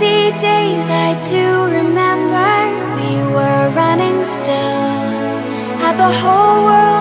Easy days I do remember We were running still. Had the whole world